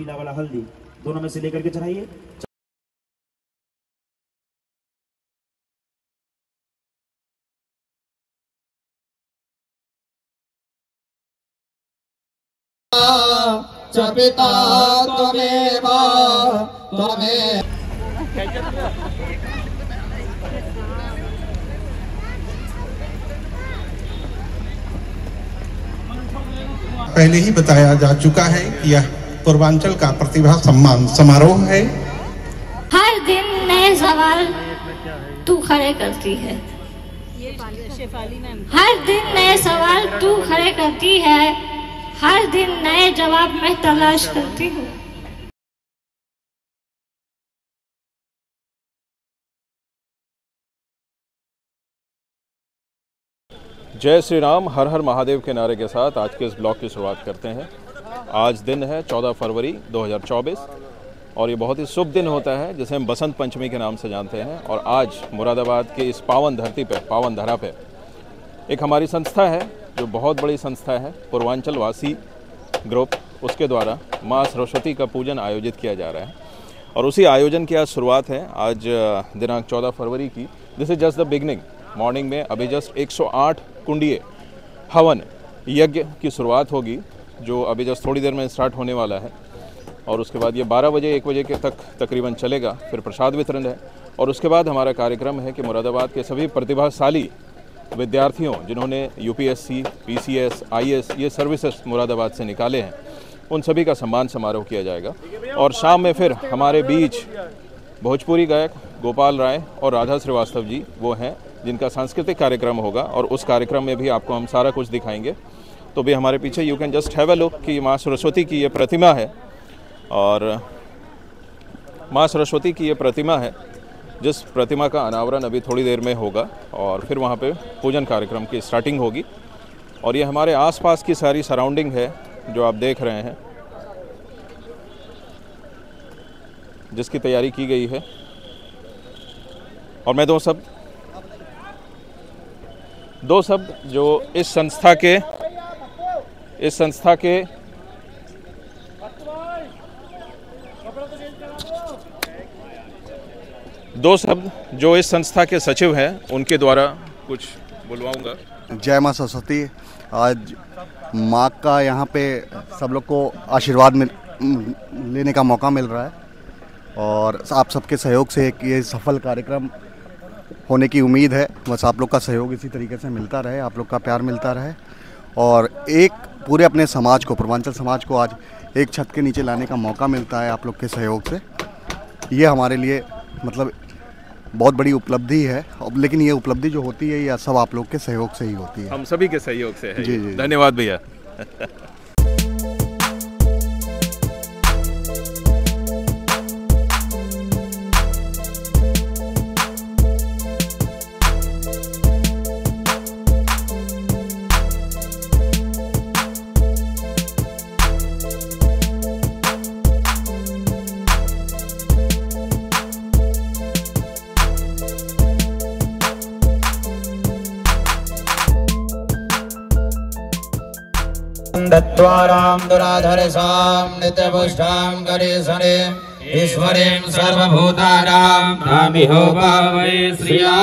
पीला वाला हल्दी। दोनों में से लेकर के चढ़ाइए। च पिता त्वमेव त्वमेव पहले ही बताया जा चुका है कि यह पूर्वांचल का प्रतिभा सम्मान समारोह है। हर दिन नए सवाल तू खड़े करती है। हर दिन नए सवाल तू खड़े करती है। हर दिन नए जवाब मैं तलाश करती हूँ। जय श्री राम हर हर महादेव के नारे के साथ आज के इस ब्लॉग की शुरुआत करते हैं। आज दिन है 14 फरवरी 2024 और ये बहुत ही शुभ दिन होता है, जिसे हम बसंत पंचमी के नाम से जानते हैं और आज मुरादाबाद की इस पावन धरती पर पावन धरा पे एक हमारी संस्था है, जो बहुत बड़ी संस्था है पूर्वांचल वासी ग्रुप, उसके द्वारा माँ सरस्वती का पूजन आयोजित किया जा रहा है और उसी आयोजन की आज शुरुआत है, आज दिनांक 14 फरवरी की। This is just the beginning morning में अभी जस्ट 108 कुंडीय हवन यज्ञ की शुरुआत होगी। जो अभी जस्ट थोड़ी देर में स्टार्ट होने वाला है और उसके बाद ये 12 बजे 1 बजे के तक तकरीबन चलेगा फिर प्रसाद वितरण है। और उसके बाद हमारा कार्यक्रम है कि मुरादाबाद के सभी प्रतिभाशाली विद्यार्थियों जिन्होंने यूपीएससी, पीसीएस, आईएएस ये सर्विसेज़ मुरादाबाद से निकाले हैं उन सभी का सम्मान समारोह किया जाएगा। और शाम में फिर हमारे बीच भोजपुरी गायक गोपाल राय और राधा श्रीवास्तव जी वो हैं जिनका सांस्कृतिक कार्यक्रम होगा और उस कार्यक्रम में भी आपको हम सारा कुछ दिखाएँगे। तो भी हमारे पीछे you can just have a look कि माँ सरस्वती की ये प्रतिमा है। और माँ सरस्वती की ये प्रतिमा है, जिस प्रतिमा का अनावरण अभी थोड़ी देर में होगा और फिर वहाँ पे पूजन कार्यक्रम की स्टार्टिंग होगी। और ये हमारे आसपास की सारी सराउंडिंग है, जो आप देख रहे हैं, जिसकी तैयारी की गई है। और मैं दो शब्द दो शब्द जो इस संस्था के इस संस्था के दो शब्द जो इस संस्था के सचिव हैं, उनके द्वारा कुछ बुलवाऊँगा। जय माँ सरस्वती। आज माँ का यहाँ पे सब लोग को आशीर्वाद मिल, लेने का मौका मिल रहा है और आप सबके सहयोग से एक ये सफल कार्यक्रम होने की उम्मीद है। बस आप लोग का सहयोग इसी तरीके से मिलता रहे, आप लोग का प्यार मिलता रहे और एक पूरे अपने समाज को पूर्वांचल समाज को आज एक छत के नीचे लाने का मौका मिलता है आप लोग के सहयोग से। ये हमारे लिए मतलब बहुत बड़ी उपलब्धि है अब लेकिन ये उपलब्धि जो होती है यह सब आप लोग के सहयोग से ही होती है। हम सभी के सहयोग से है जी, जी। धन्यवाद भैया। दत्वारां दुराधरसां नित्यपुष्टां गणेशने ईश्वरीं सर्वभूतानां नामिहो भावै श्रिया।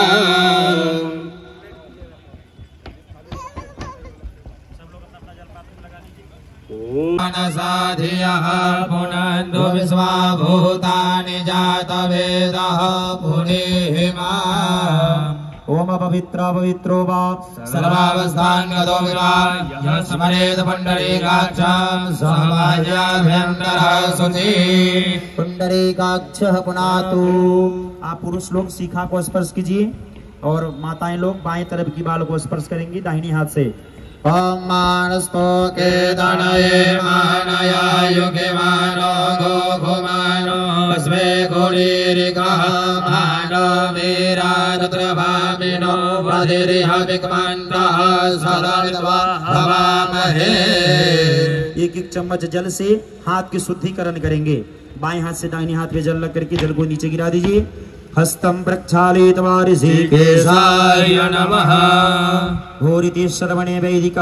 मनसाधियः पुनन्दु विश्वाभूतानि जातवेदः ओम पवित्र पवित्रो वा पुण्डरीकाक्षं पुनातु। आप पुरुष लोग शिखा को स्पर्श कीजिए और माताएँ लोग बाएँ तरफ़ की बाल को स्पर्श करेंगी दाहिनी हाथ से। ॐ मानस्तोके दणये मानया युगे मानो गो घुमानो स्वे गुणीरिकः मानो वीरा तत्र भामिनो वधिरिह विक्मन्तः सदविद्वा हवामहे एक एक चम्मच जल से हाथ की शुद्धिकरण करेंगे। बाएँ हाथ से दाहिने हाथ पे जल लग करके जल को नीचे गिरा दीजिए। हस्तम प्रक्षालित वारिसी केशाय नमः। घोरिति श्रवणे वैदिक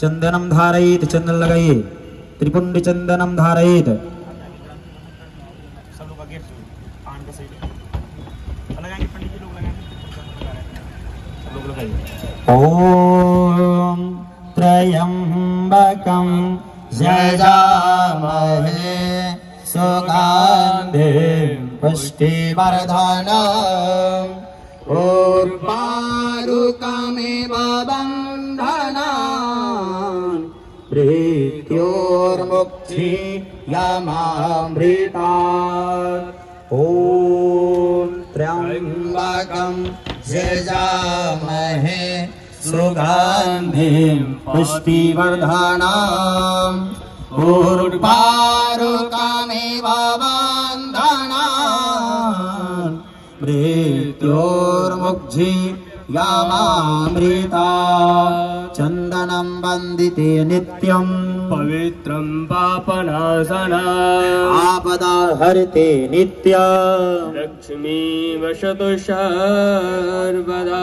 चंदनम धारयित चंदन लगाइए त्रिपुंड चंदनम धारयेत। ॐ त्र्यम्बकं यजामहे सुगन्धि पुष्टिवर्धनम् उर्वारुकमिव बन्धनान्। मृत्योर्मुक्ति यमामृता ॐ त्र्यम्बकं यजामहे सुगन्धिं पुष्टिवर्धनाम्। उर्वारुकमिव बन्धनान् मृत्योर्मुक्ति यामामृता चन्दनं वन्दिते नित्यम् पवित्रं पापनाशना आपदा हरते नित्या लक्ष्मी वसतु सर्वदा।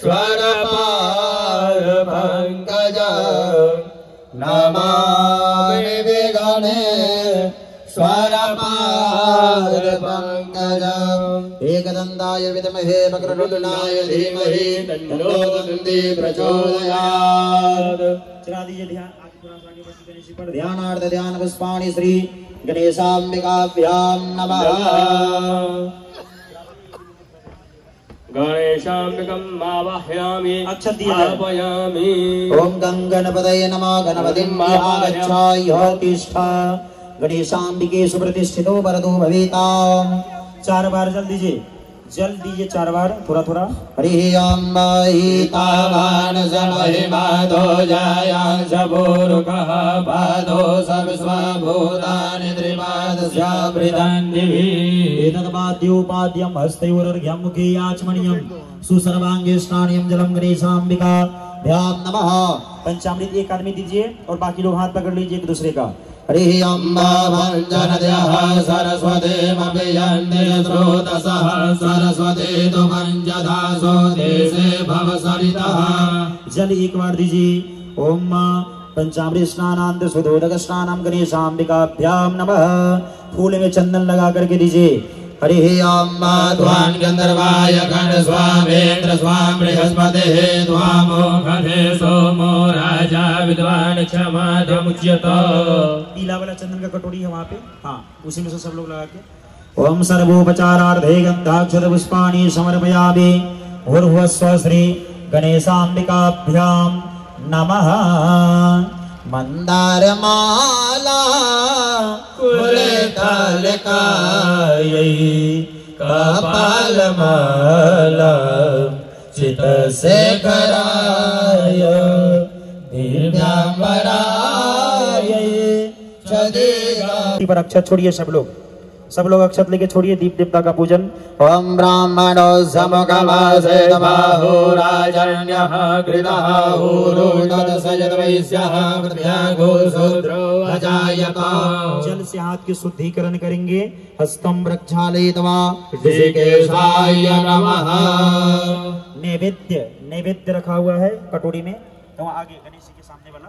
स्वरपार पङ्कज नमामि विगणे स्वरपार पङ्कज एकदन्ताय विद्महे वक्रतुण्डाय धीमहि तन्नो दन्ति प्रचोदयात् ध्यानार्थ ध्यान पुष्पाणि श्री गणेशाम्बिकाभ्यां नमः। गणेशाम्बिकम् आवाहयामि। आवाहयामि ॐ गं गणपतये नमः गणपतिम् आगच्छाय गणेशाम्बिके सुप्रतिष्ठितो वरदो भवेताम्। चार बार जल दीजिए जल दीजिए चार बार थोड़ा थोड़ा हरिः अम्बाहितावान् समहिमाधो जायान् सबूरुकः पादो सविश्वभूतानि त्रिपादस्यावृतन्दिभिः एतद्वाद्योपाद्यं हस्तयोरर्घ्यं मुखे याचमणीयं सुसर्वांगे स्नानियं जलम गणेशाम्बिका। भ्यां नमः। पंचामृत एक आदमी दीजिए और बाकी लोग हाथ पकड़ लीजिए एक दूसरे का। स्रोतसः सरस्वती तु पञ्चदासो देशे भव सरितः जल एक बार दीजिए ओम पंचामृत स्नानांत सुधोदक स्नानम गणेशाम्बिकाभ्याम नमः फूल में चंदन लगा करके दीजिए हरिः अम्बा त्वान् गन्धर्वाय गणस्वामेन्द्र स्वां बृहस्पतिः त्वामो गधे सोमो विद्वान् क्षमाधमुच्यत पीला वाला चंदन का कटोरी है वहाँ पे। हाँ उसी में से सब लोग लगा के। ओम सर्वोपचारार्धे गंधाक्षर पुष्पाणि समर्पयामि। भूर्भुवस्व श्री गणेशाम्बिकाभ्याम नमः। मन्दारमाला कुलतलकायै कपालमाला चितशेखराय। पर अक्षत छोड़िए सब लोग। सब लोग अक्षत लेके छोड़िए दीप देवता का पूजन। ओम ब्राह्मणो जल से हाथ की शुद्धिकरण करेंगे। हस्तं प्रक्षालयित्वा। ऋषिकेशाय नमः। नैवेद्य नैवेद्य रखा हुआ है कटोरी में। तो आगे गणेश जी के सामने वाला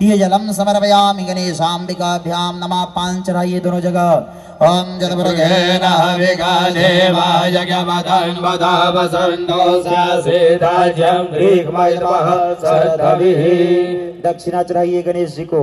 श्रोत्रा जलम समर्पयामि गणेशाम्बिकाभ्यां नमः पाञ्चराये दोनों जगह ओम सदभिः दक्षिणा चढ़ाइए गणेश जी को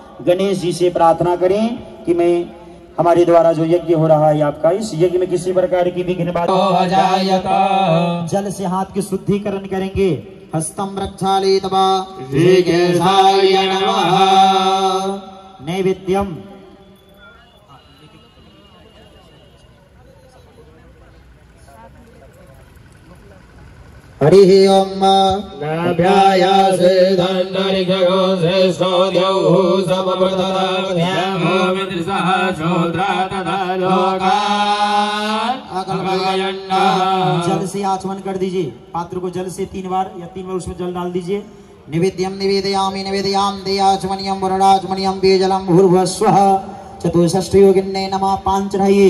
गणेश जी से प्रार्थना करें कि मैं हमारे द्वारा जो यज्ञ हो रहा है आपका इस यज्ञ में किसी प्रकार की विघ्न बात जल से हाथ की शुद्धिकरण करेंगे। हस्तम रक्षा ले नमः। नैवेद्यम। हरिः ॐ नाभ्यायासे धन्नरिघगो श्रेष्ठो द्यौः समप्रतदाभ्यामोमिदृशः शोद्रा तथा लोकात्। जल से आचमन कर दीजिए। पात्र को जल से तीन बार या तीन बार उसमें जल डाल दीजिए। निवेद्यं निवेदयामि निवेदयां देयाचमनियं वरडाचमनियं पेजलं भूर्भुवस्वः चतुष्षष्टयोगिन्ने नमः पाँच चढ़ाइए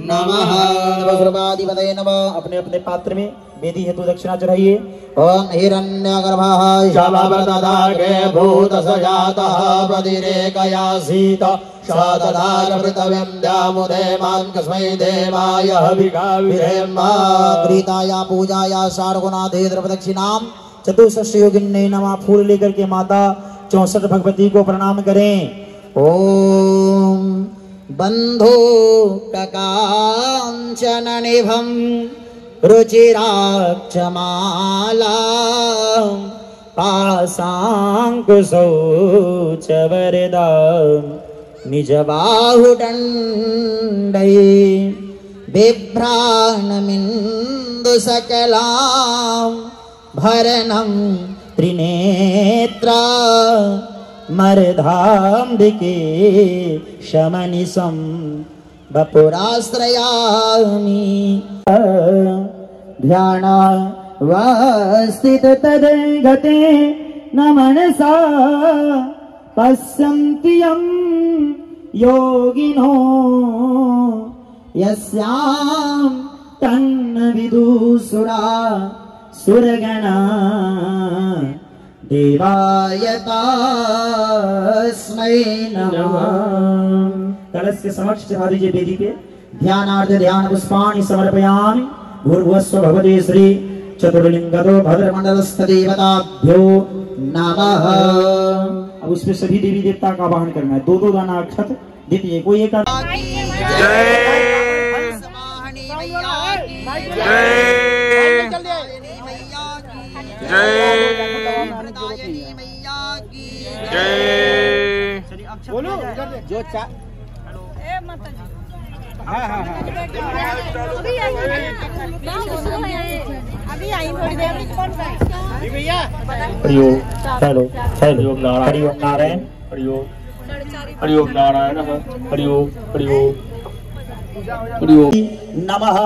नमः। नमः। अपने अपने पात्र में वेदी हेतु दक्षिणा चढ़ाइए। ॐ हिरण्यगर्भः शलभददागे भूतसजातः पतिरेकयासीत स ददार माँ कस्मै देवाय हविका प्रीताया पूजाया शार्गुनाथे द्रवदक्षिणां चतुष्ठ योगिन्ने नमः। फूल लेकर के माता चौसठ भगवती को प्रणाम करें। बन्धूककाञ्चननिभं रुचिराक्षमाला पासाङ्कुशौ च वरदा निजबाहुदण्डै बिभ्राणमिन्दुसकलां भरणं त्रिनेत्रा मरधाम्बिके शमनिशं पुराश्रयामि ध्यान वस्थित तदगते न मनसा पश्यन्ति यं योगिनो। यस्यां तन्न विदुसुरा सुरगणा देवाय तस्मै नमः। कलश के समक्ष चढ़ा दीजिए वेदी पे ध्यानार्थ ध्यान पुष्पाणि समर्पयामि। भूर्भुवस्व भगवते श्री चतुर्लिंगतो भद्रमंडलस्थदेवताभ्यो नमः। अब उसमें सभी देवी देवता का आवाहन करना है। दो दो दाना अक्षत दीजिए कोई एक अभी थोड़ी देर में कौन सा हरिओम हेलो हरिओम नारायण हरिओम हरिओम नारायण हरिओम हरिओम हरिओम नमः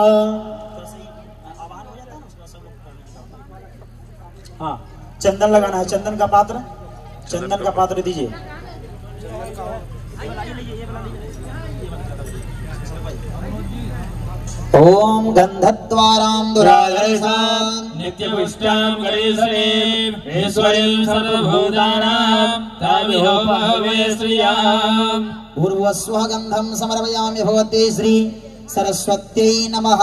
हाँ। चंदन लगाना है। चंदन का पात्र? चंदन का पात्र। दीजिए। ओम गन्धद्वारां दुराधर्षां नित्यविष्टां गणेशनीं ईश्वरीं सर्वभूतानां तामिहोपहवे श्रियाम्। पूर्वस्वः गन्धं समर्पयामि भगवते श्री सरस्वत्यै नमः।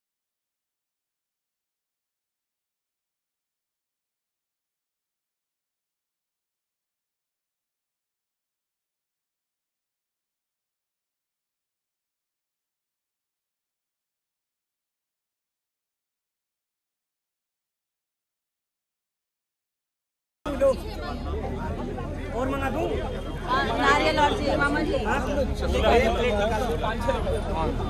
इनको दीजिए पहनाएँगे महिलाएँ पहनाएँगी सुंदर से पहनाइए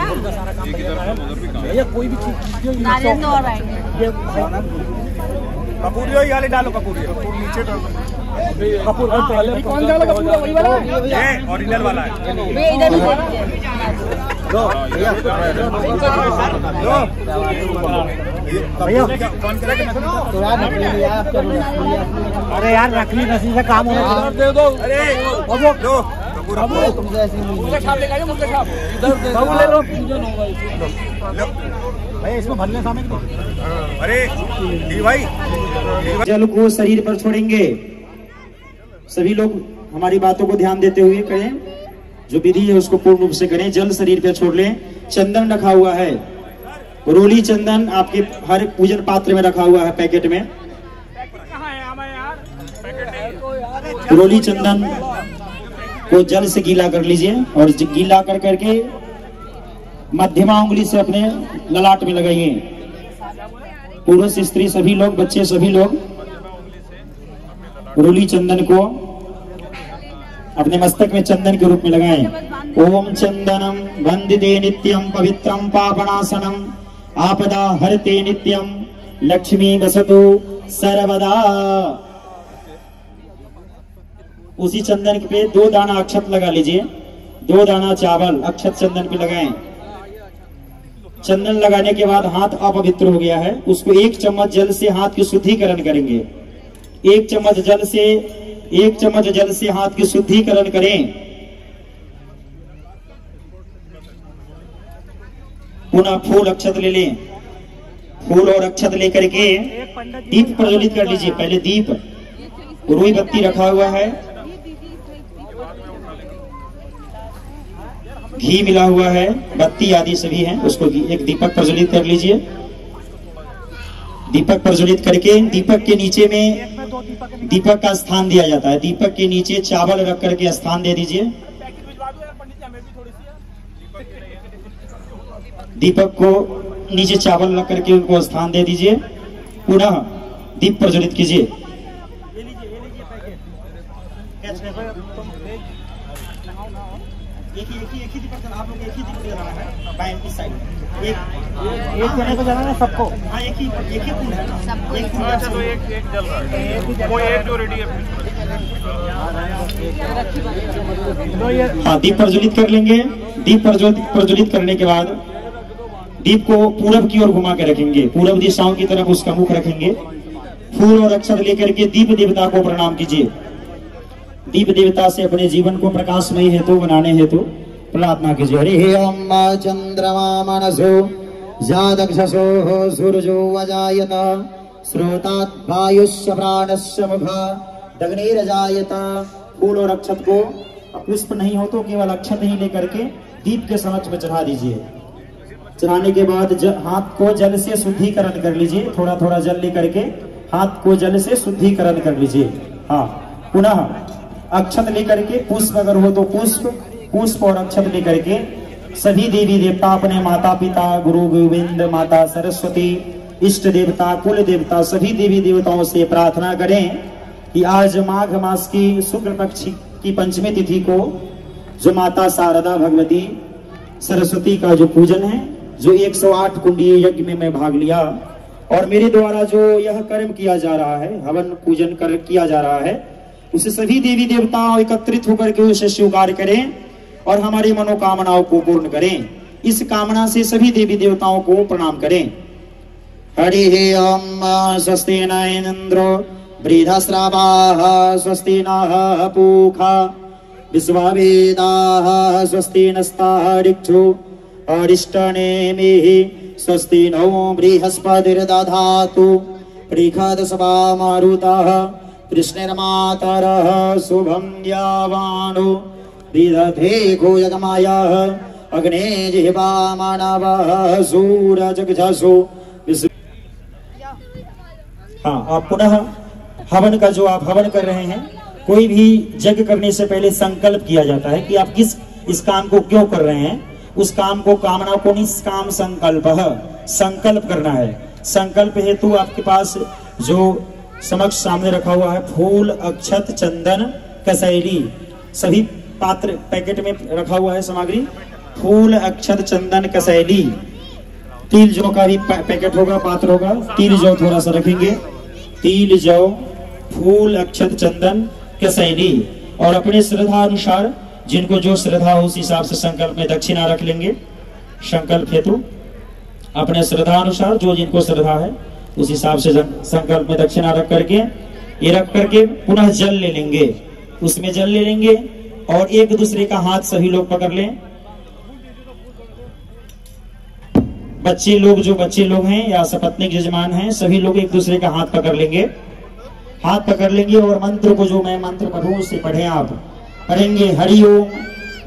ॐ सेवन्तिका कुलचापटपटला जय पूर्णागजाधिकरवी नारियल तो और आएँगे ये कपूरी वाले। डालो कपूरी कपूर नीचे डालो कपूर पहले कौन डाला कपूर वही वाला ये ओरिजिनल वाला। है वे इधर भी दे दीजिए लो भैया लो भैया तो यार नकली यार अरे यार नकली नकली से काम होना दे दो। अरे बाबू तुमसे ऐसे मुझे छाप लेगा मुझे छाप। बाबू ले लो। भैया इसमें भरने सामने अरे जी भाई जल को शरीर पर छोड़ेंगे। सभी लोग हमारी बातों को ध्यान देते हुए करें जो विधि है उसको पूर्ण रूप से करें। जल शरीर पे छोड़ लें। चंदन रखा हुआ है। रोली चंदन आपके हर पूजन पात्र में रखा हुआ है पैकेट में। रोली चंदन को जल से गीला कर लीजिए और गीला कर करके मध्यमा उंगली से अपने ललाट में लगाइए। पुरुष स्त्री सभी लोग बच्चे सभी लोग रोली चंदन को अपने मस्तक में चंदन के रूप में लगाएँ। ओम चंदनम वंदिते नित्यम पवित्रम पापनाशनम। आपदा हरते नित्यम लक्ष्मी वसतु सर्वदा। उसी चंदन पे दो दाना अक्षत लगा लीजिए। दो दाना चावल, अक्षत चंदन पे लगाएँ। चंदन लगाने के बाद हाथ अपवित्र हो गया है। उसको एक चम्मच जल से हाथ की शुद्धिकरण करेंगे। एक चम्मच जल से, एक चम्मच जल से हाथ की शुद्धिकरण करें। पुनः फूल अक्षत ले लें। फूल और अक्षत लेकर के दीप प्रज्वलित कर लीजिए। पहले दीप, रुई बत्ती रखा हुआ है। घी मिला हुआ है, बत्ती आदि सभी है, उसको एक दीपक प्रज्वलित कर लीजिए। दीपक प्रज्वलित करके दीपक के नीचे में दीपक का स्थान दिया जाता है। दीपक के नीचे चावल रख करके स्थान दे दीजिए। दीपक को नीचे चावल रख करके उनको स्थान दे दीजिए पुनः दीप प्रज्वलित कीजिए एक है एक ही एक ही एक है। एक एक है एक रेडी है तो ये हाँ दीप प्रज्वलित कर लेंगे दीप प्रज्वलित करने के बाद दीप को पूरब की ओर घुमा के रखेंगे। पूरब दिशाओं की तरफ़ उसका मुख रखेंगे। फूल और अक्षर लेकर के दीप देवता को प्रणाम कीजिए। दीप देवता से अपने जीवन को प्रकाशमय हेतु, बनाने हेतु प्रार्थना कीजिए। हरे ॐ चन्द्रमा मनसो, जादक्षसो, सूरजो, वजायत फूल और अक्षत को पुष्प नहीं हो तो केवल अक्षत ही लेकर के दीप के समक्ष में चढ़ा दीजिए। चढ़ाने के बाद ज, हाथ को जल से शुद्धिकरण कर लीजिए थोड़ा थोड़ा जल लेकर के हाथ को जल से शुद्धिकरण कर लीजिए। हाँ पुनः अक्षत लेकर के पुष्प अगर हो तो पुष्प पुष्प और अक्षत लेकर के सभी देवी देवता अपने माता पिता गुरु गोविंद माता सरस्वती इष्ट देवता कुल देवता सभी देवी देवताओं से प्रार्थना करें कि आज माघ मास की शुक्ल पक्ष की पंचमी तिथि को जो माता शारदा भगवती सरस्वती का जो पूजन है जो 108 कुंडीय यज्ञ में मैं भाग लिया और मेरे द्वारा जो यह कर्म किया जा रहा है, हवन पूजन कर किया जा रहा है, उसे सभी देवी देवता एकत्रित होकर के उसे स्वीकार करें और हमारी मनोकामनाओं को पूर्ण करें। इस कामना से सभी देवी देवताओं को प्रणाम करें। हरिः ॐ स्वस्ति न इन्द्रो वृधस्रवाः स्वस्ति नः पूखा, विश्ववेदाः, स्वस्ति नस्तारिक्षु। अरिष्टनेमिः स्वस्ति नो अग्ने हाँ आप पुनः हवन का जो आप हवन कर रहे हैं, कोई भी यज्ञ करने से पहले संकल्प किया जाता है कि आप किस इस काम को क्यों कर रहे हैं। उस काम को, कामना को निष्काम संकल्प संकल्प करना है। संकल्प हेतु आपके पास जो समक्ष सामने रखा हुआ है, फूल, अक्षत, चंदन कसैली सभी पात्र पैकेट में रखा हुआ है सामग्री। फूल, अक्षत, चंदन कसैली तिल जौ का भी पैकेट होगा, पात्र होगा। तिल जौ थोड़ा सा रखेंगे। तिल जौ, फूल, अक्षत, चंदन कसैली और अपने श्रद्धा अनुसार जिनको जो श्रद्धा हो उस हिसाब से संकल्प में दक्षिणा रख लेंगे। संकल्प हेतु अपने श्रद्धा अनुसार जो जिनको श्रद्धा है, उस हिसाब से संकल्प में दक्षिणा रख करके, ये रख करके पुनः जल ले लेंगे। उसमें जल ले लेंगे और एक दूसरे का हाथ सभी लोग पकड़ लें। बच्चे लोग, जो बच्चे लोग हैं या सपत्निक यजमान हैं, सभी लोग एक दूसरे का हाथ पकड़ लेंगे। हाथ पकड़ लेंगे और मंत्र को जो मैं मंत्र पढ़ू, उसे पढ़े आप। पढ़ेंगे हरिओम।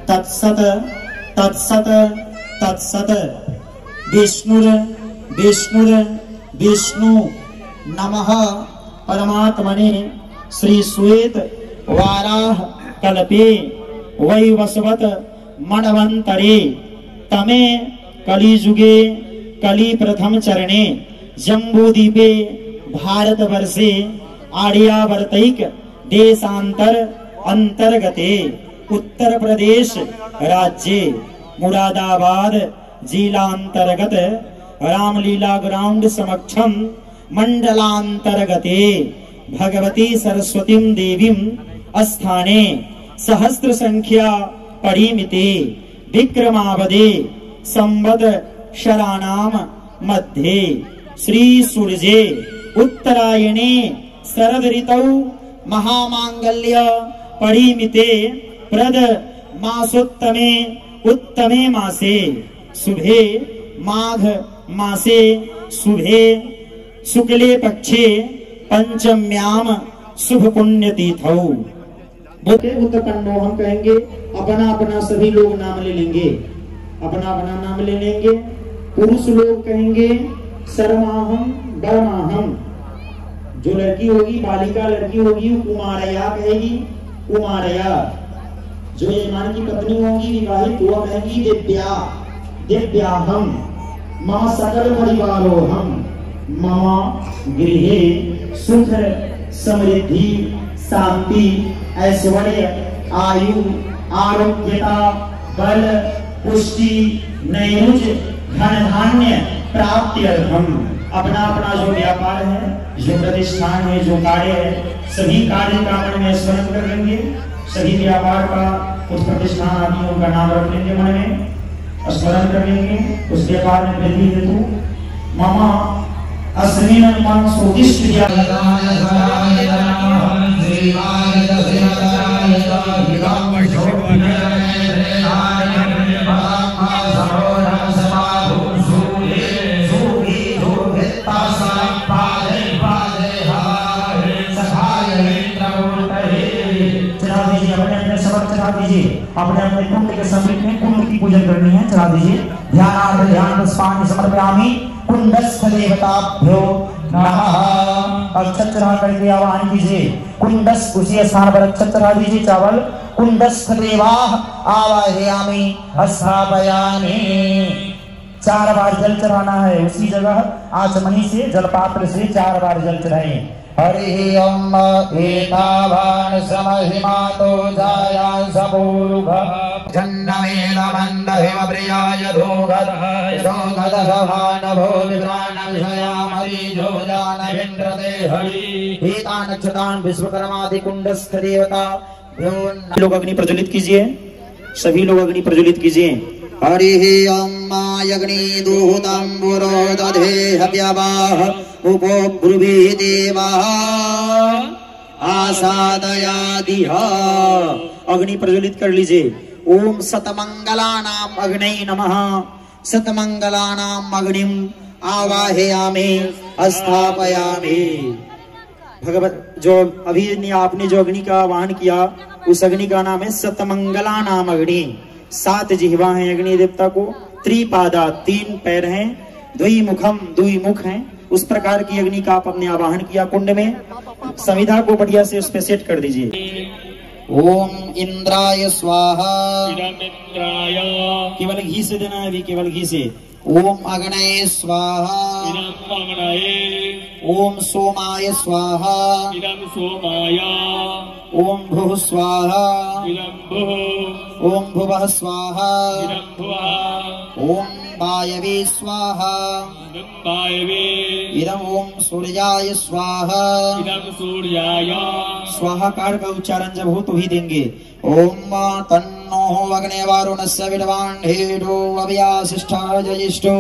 तत्सत तत्सत तत्सत। विष्णुर विष्णुर, विष्णु। नमः। परमात्मने श्री श्वेत वाराह कल्पे वैवस्वत मणवंतरे तमे कलिजुगे कली प्रथम चरणे। जम्बूदीपे भारतवर्षे आर्यावर्तैक देशांतर अन्तर्गते उत्तरप्रदेश राज्ये मुरादाबाद जिलान्तर्गत रामलीला ग्रा समक्षम् मण्डलान्तर्गते भगवती सरस्वतीं देवीं अस्थाने सहस्र संख्या परिमिते विक्रमावदे संवदक्षराणां मध्ये। श्री सूर्ये उत्तरायणे शरदऋतौ महामाङ्गल्य परिमिते प्रद मासोत्तमे, उत्तमे मासे, शुभे माघ मासे, शुभे शुक्ले पक्षे, पंचम्याम शुभ पुण्य तीर्थौ उत्तकंडो हम कहेंगे, अपना अपना सभी लोग नाम ले लेंगे। अपना अपना नाम ले लेंगे। पुरुष लोग कहेंगे शर्माहम बरमाहम जो लड़की होगी, बालिका लड़की होगी, कुमारया कहेगी कुमारया जो यजमान की पत्नी होगी विवाहित वो कहेगी दिव्या दिव्याहम मम सकल परिवारो हम मम गृहे सुख, समृद्धि, शांति, ऐश्वर्य, आयु, आरोग्यता, बल, पुष्टि नैरुज धन धान्य प्राप्ति अर्थम अपना अपना जो व्यापार है, जो प्रतिष्ठान है, जो कार्य है, सभी कार्य का मन में स्मरण कर लेंगे। सभी व्यापार का उस प्रतिष्ठान आदि का नाम रख लेंगे मन में स्मरण कर लेंगे। उस व्यापार में वृद्धि हेतु मामा चढ़ा चढ़ा दीजिए। अपने अपने कुंड के समीप में कुंड की पूजन करनी है चढ़ा दीजिए। ध्यानार्थ, ध्यान पुष्पाणि समर्पयामि। कुंडस्थ देवताभ्यो अक्षत चढ़ा करके आवाहन कीजिए। कुंडस्थ उसी स्थान पर अक्षत चढ़ा दीजिए चावल। कुंडस्थ देवाः आवाहयामि। स्थापयामि। चार बार जल चढ़ाना है, उसी जगह आचमनी से, जलपात्र से चार बार जल चढ़ाइए हरि समहिमातो जाया धूगदाय धूगदसभानभो जानविन्द्रते हरि। एतानक्षतान कुंडस्थ देवता। लोग अग्नि प्रज्वलित कीजिए। सभी लोग अग्नि प्रज्वलित कीजिए। हरिः अम्मा यग्निदूतम्बुरो दधे हव्यवाः उपो ब्रुभिः देवः आसादयादिह। अग्नि प्रज्वलित कर लीजिए। ओम सतमंगलानाम अग्नि नमः। सतमंगलानाम अग्निम आवाहयामि, स्थापयामि। भगवत, जो अभी आपने जो अग्नि का आह्वान किया, उस अग्नि का नाम है सतमंगला नाम अग्नि। सात जिहवा है अग्नि देवता को। त्रिपादा तीन पैर हैं। द्वि मुखम दुई मुख हैं। उस प्रकार की अग्नि का आप अपने आवाहन किया कुंड में। संविधा को बढ़िया से उस पे सेट कर दीजिए। ओम इंद्राय स्वाहा। केवल घी से देना है अभी केवल घी से। ओम अग्नये स्वाहा। ओम सोमाय स्वाहा। इदम् सोमाय। ओम भुः स्वाहा। ओम भुवः स्वाहा। इदम् भुवः। ओम वायवे स्वाहा। इदम् वायवे इदम ओम सूर्याय स्वाहा। इदम् सूर्याय। स्वाहा कार का उच्चारण जब हो तो ही देंगे ओम तन्नो अग्ने वारुणस्य विद्वान्धेडो अव्यासिष्ठा जयिष्ठो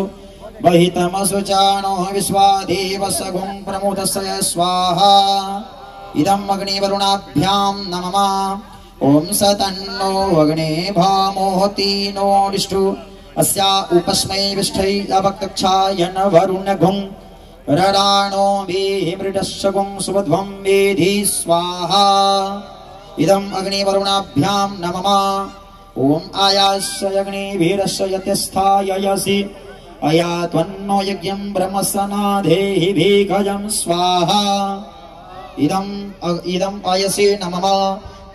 बहितमसुचानो विश्वादेव सगुं प्रमुदस्य स्वाहा। इदम् अग्निवरुणाभ्यां नमः। ॐ स तन्नो अग्ने भामोहति नोडिष्टु अस्या उपस्मै विष्ठै अवक्तक्षायन वरुणघुं रडाणो मृडशगुं सुबध्वं वेधि स्वाहा। इदम् अग्निवरुणाभ्यां नमः। ॐ आयास्य अग्निभिरस्य यत्यस्थाययसि अया त्वन्नो यज्ञं ब्रह्मसनाधेहि भीखजं स्वाहा। इदम् इदम् अयसि नमः।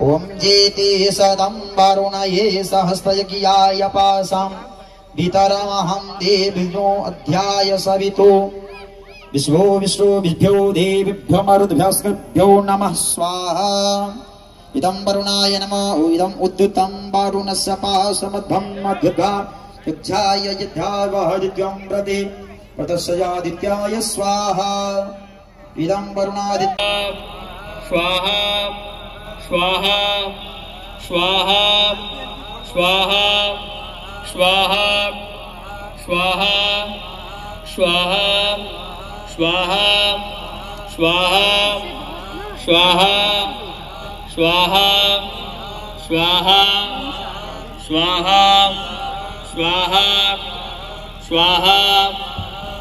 ॐ जेति सदं वरुणये सहस्रयज्ञाय पासाम् वितरमहं देव्यो अध्याय सवितो। विश्वो विश्वोभ्यो देविभ्यो मरुद्भ्यस्कृभ्यो नमः स्वाहा। इदं वरुणाय नमः इदम् उद्युतं वारुणस्य पाशमध्वं मध्युगा युद्धाय युद्धावहदित्यं प्रति प्रतस्यादित्याय स्वाहा। इदं वरुणादित्य स्वाहा स्वाहा स्वाहा स्वाहा स्वाहा स्वाहा स्वाहा स्वाहा स्वाहा स्वाहा स्वाहा स्वाहा स्वाहा स्वाहा स्वाहा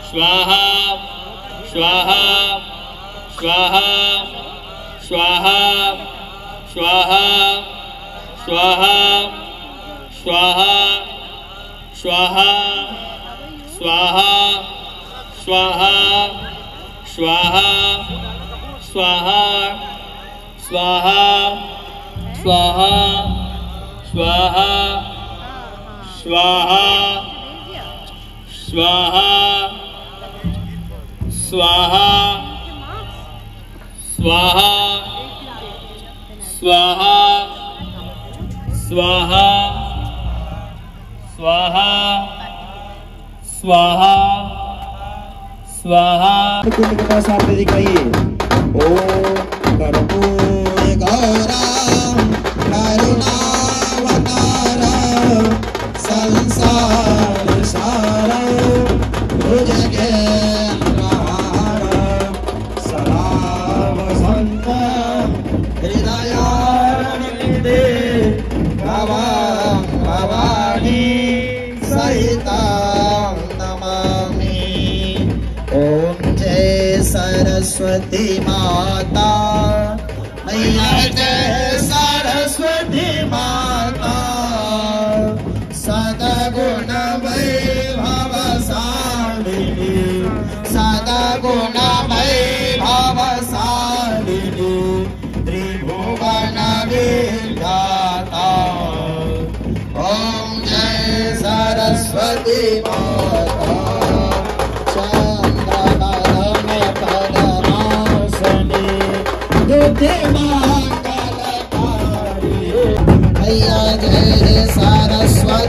स्वाहा स्वाहा स्वाहा स्वाहा स्वाहा स्वाहा स्वाहा स्वाहा स्वाहा स्वाहा स्वाहा स्वाहा स्वाहा स्वाहा स्वाहा स्वाहा स्वाहा स्वाहा स्वाहा स्वाहा स्वाहा स्वाहा स्वाहा स्वाहा। के पास आप दिखाइए ओ कर्पूर।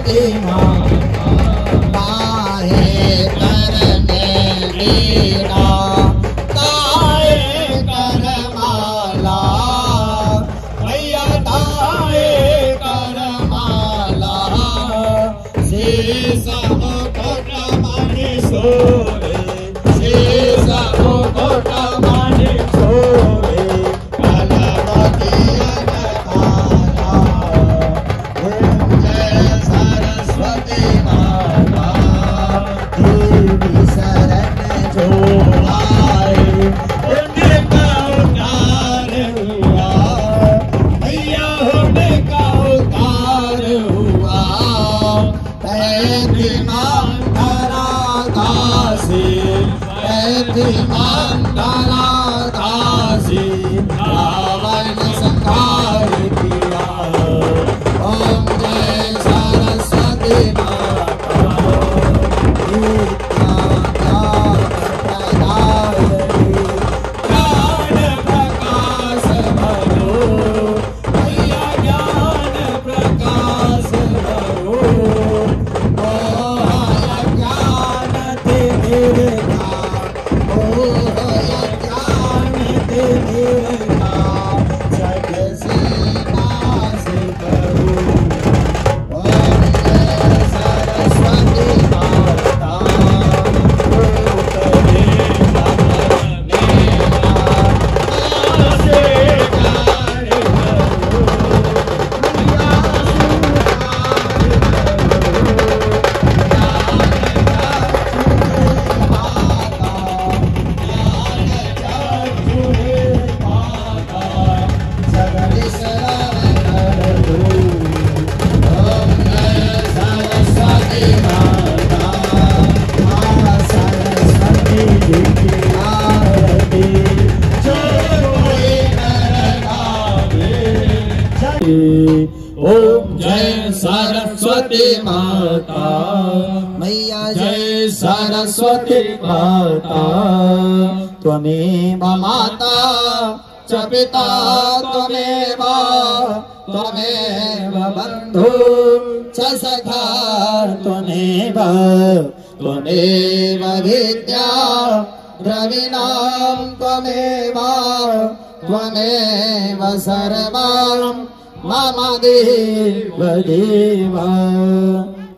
银行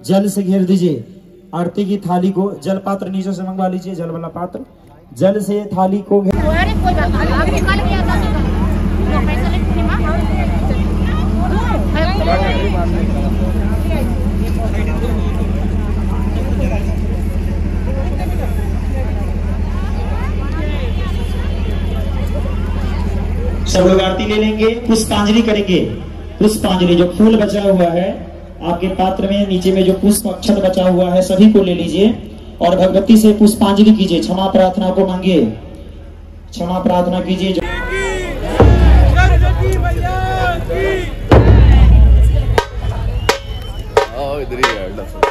जल से घेर दीजिए, आरती की थाली को जल पात्र नीचे से मंगवा लीजिए, जल वाला पात्र। जल से थाली को घेर पैसा ले लोग आरती ले लेंगे पुष्पांजलि करेंगे। पुष्पांजलि जो फूल बचा हुआ है आपके पात्र में नीचे में जो पुष्प अक्षर बचा हुआ है सभी को ले लीजिए। और भगवती से पुष्पांजलि कीजिए क्षमा प्रार्थना को मांगिए। क्षमा प्रार्थना कीजिए जो- इधर ही है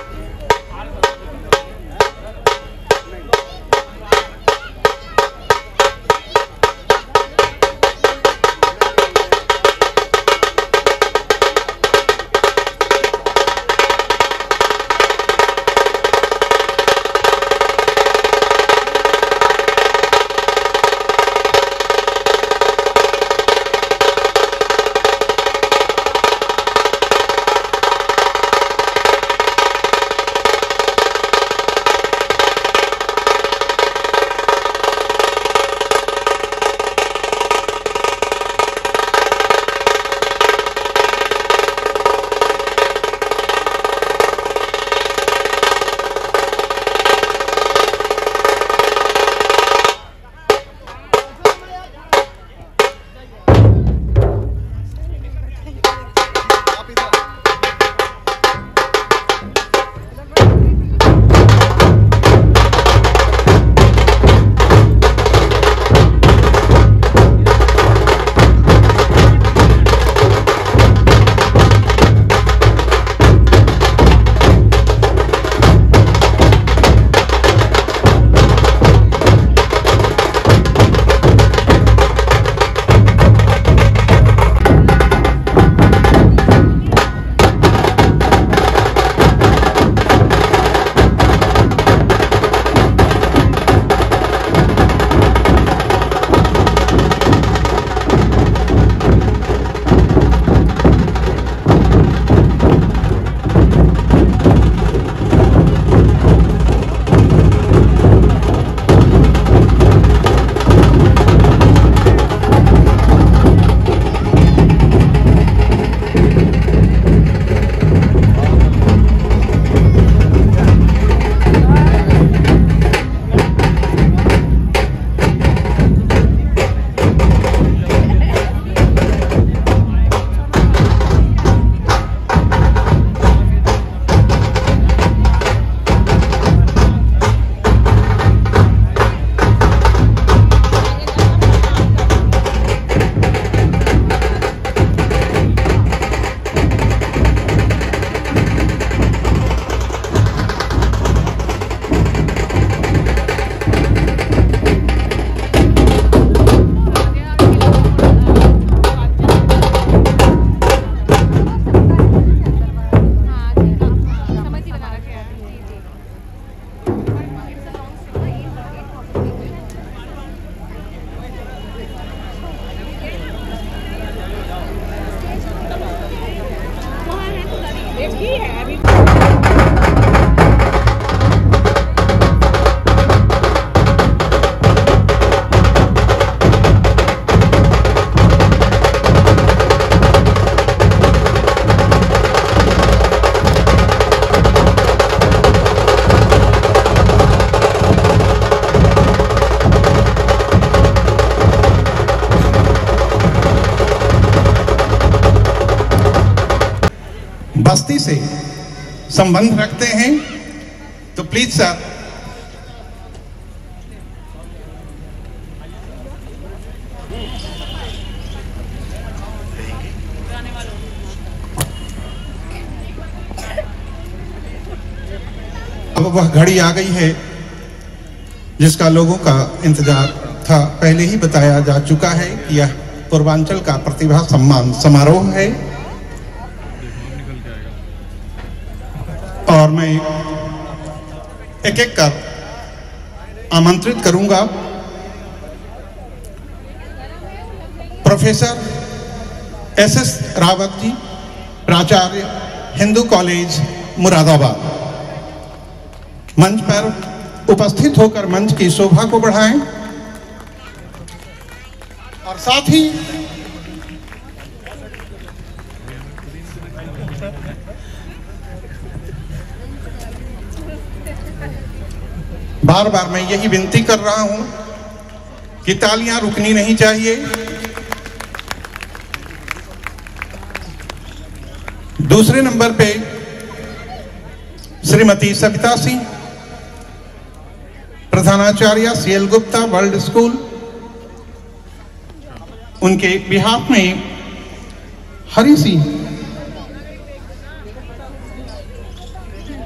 बस्ती से संबंध रखते हैं तो प्लीज़ सर। अब वह घड़ी आ गई है, जिसका लोगों का इंतज़ार था। पहले ही बताया जा चुका है कि यह पूर्वांचल का प्रतिभा सम्मान समारोह है। और मैं एक एक कर आमंत्रित करूँगा। Professor S S Rawat ji प्राचार्य, हिंदू कॉलेज, मुरादाबाद। मंच पर उपस्थित होकर मंच की शोभा को बढ़ाएँ। और साथ ही बार बार मैं यही विनती कर रहा हूँ कि तालियाँ रुकनी नहीं चाहिए। दूसरे नंबर पे श्रीमती सविता सिंह, प्रधानाचार्य सीएल गुप्ता वर्ल्ड स्कूल, उनके बिहाफ में हरी सिंह,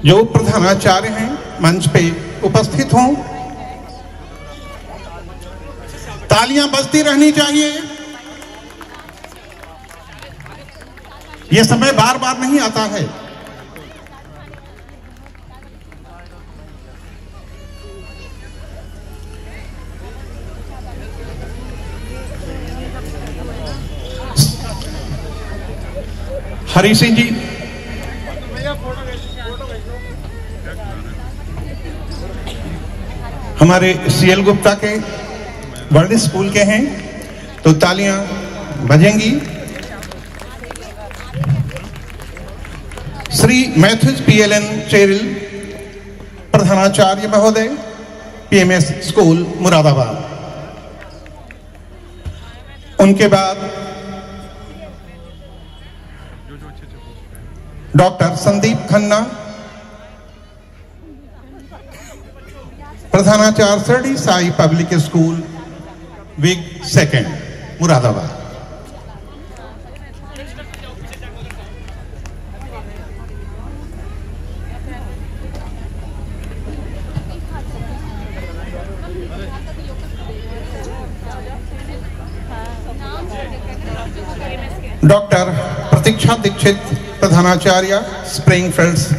जो प्रधानाचार्य हैं मंच पे उपस्थित हों। तालियाँ बजती रहनी चाहिए। यह समय बार बार नहीं आता है। हरी सिंह जी हमारे सीएल गुप्ता के वर्ल्ड स्कूल के हैं तो तालियाँ बजेंगी। श्री मैथ्यूज पीएलएन चेरिल प्रधानाचार्य महोदय पीएमएस स्कूल मुरादाबाद। उनके बाद डॉक्टर संदीप खन्ना प्रधानाचार्य Shirdi Sai public school, wing second, Moradabad. Doctor Pratiksha Dikshit, प्रधानाचार्य, स्प्रिंगफील्ड्स,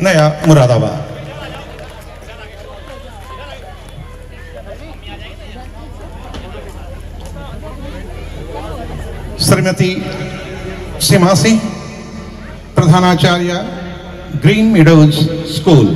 नया मुरादाबाद। श्रीमती सीमा सिंह प्रधानाचार्य green meadows school.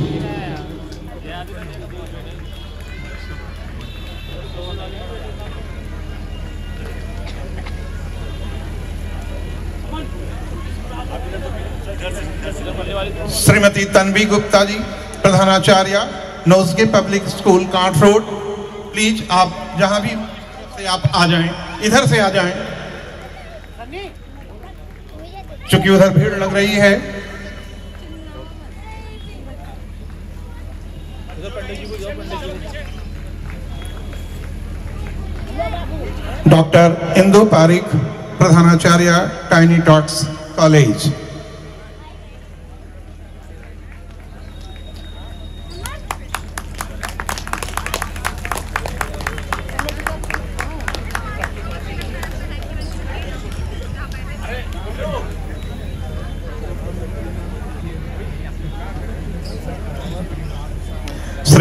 Shrimati Tanvi Gupta ji, प्रधानाचार्य, नोजगे public school, Kant road. Please आप जहाँ भी से आप आ जाएँ, इधर से आ जाएँ। क्योंकि उधर भीड़ लग रही है। डॉक्टर इंदु पारिक प्रधानाचार्य tiny tots college.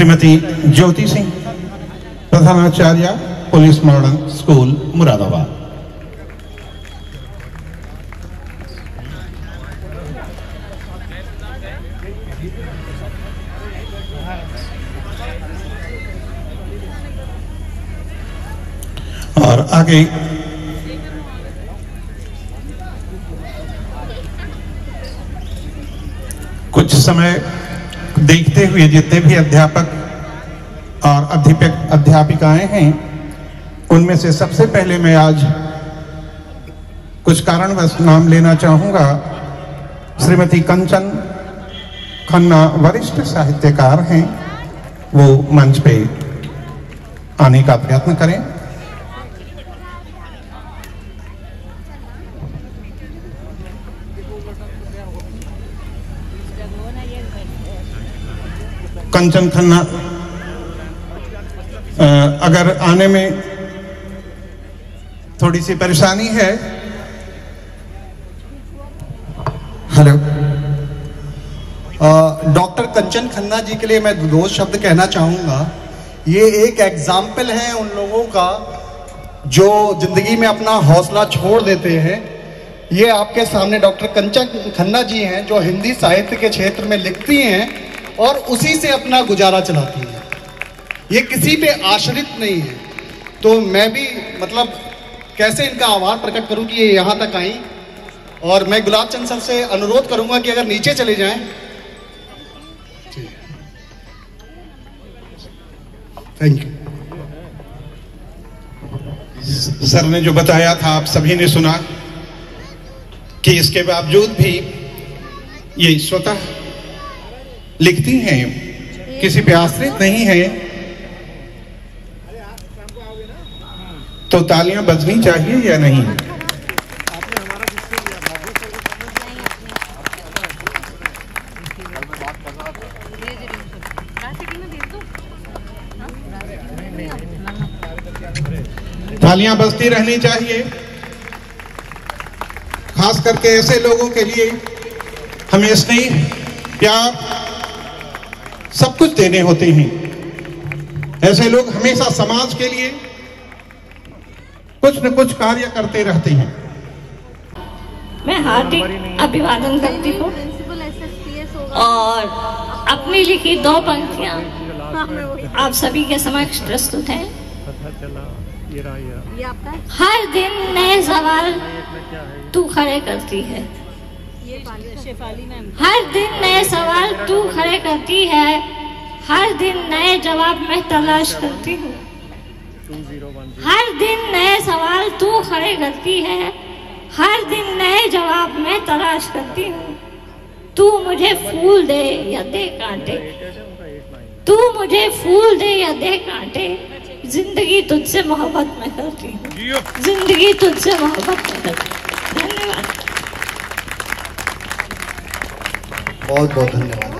Shrimati Jyoti Singh प्रधानाचार्य पुलिस मॉडर्न स्कूल मुरादाबाद। और आगे कुछ समय देखते हुए जितने भी अध्यापक और अध्यापक, अध्यापिकाएँ हैं, उनमें से सबसे पहले मैं आज कुछ कारणवश नाम लेना चाहूँगा। श्रीमती कंचन खन्ना वरिष्ठ साहित्यकार हैं, वो मंच पे आने का प्रयत्न करें। कंचन खन्ना अगर आने में थोड़ी सी परेशानी है। हेलो। डॉक्टर कंचन खन्ना जी के लिए मैं दो शब्द कहना चाहूँगा। ये एक एग्ज़ाम्पल है उन लोगों का जो ज़िंदगी में अपना हौसला छोड़ देते हैं। ये आपके सामने डॉक्टर कंचन खन्ना जी हैं, जो हिंदी साहित्य के क्षेत्र में लिखती हैं। और उसी से अपना गुजारा चलाती है। ये किसी पे आश्रित नहीं है। तो मैं भी मतलब कैसे इनका आभार प्रकट करूँ कि ये यहाँ तक आई? और मैं गुलाब चंद सर से अनुरोध करूँगा कि अगर नीचे चले जाएँ। थैंक यू सर ने जो बताया था, आप सभी ने सुना कि इसके बावजूद भी ये स्वतः लिखती हैं। किसी पे आश्रित नहीं है। तो तालियाँ बजनी चाहिए या नहीं? तालियाँ बजती रहनी चाहिए। खास करके ऐसे लोगों के लिए हमें स्नेह, प्यार सब कुछ देने होते हैं। ऐसे लोग हमेशा समाज के लिए कुछ न कुछ कार्य करते रहते हैं। मैं हार्दिक अभिवादन करती हूँ। और अपनी लिखी दो पंक्तियाँ आप सभी के समक्ष प्रस्तुत हैं। हर दिन नए सवाल तू खड़े करती है। हर दिन नए सवाल तू खड़े करती है। हर दिन नए जवाब मैं तलाश करती हूँ। हर दिन नए सवाल तू खड़े करती है। हर दिन नए जवाब मैं तलाश करती हूँ। तू मुझे फूल दे या दे कांटे। तू मुझे फूल दे या दे कांटे। ज़िंदगी तुझसे मोहब्बत में करती हूँ। ज़िंदगी तुझसे मोहब्बत में करती हूँ। धन्यवाद। बहुत बहुत धन्यवाद।